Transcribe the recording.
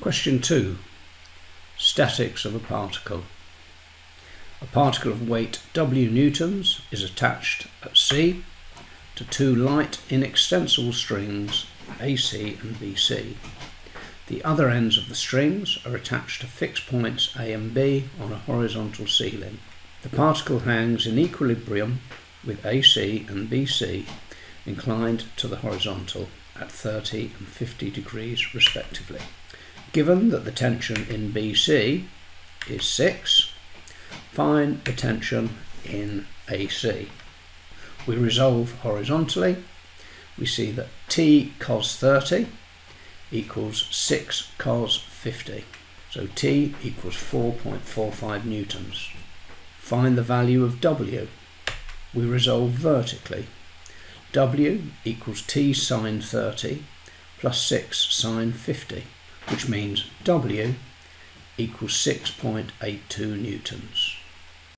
Question 2. Statics of a particle. A particle of weight W newtons is attached at C to two light inextensible strings AC and BC. The other ends of the strings are attached to fixed points A and B on a horizontal ceiling. The particle hangs in equilibrium with AC and BC inclined to the horizontal at 30 and 50 degrees respectively. Given that the tension in BC is 6, find the tension in AC. We resolve horizontally. We see that T cos 30 equals 6 cos 50. So T equals 4.45 newtons. Find the value of W. We resolve vertically. W equals T sine 30 plus 6 sine 50, which means W equals 6.82 newtons.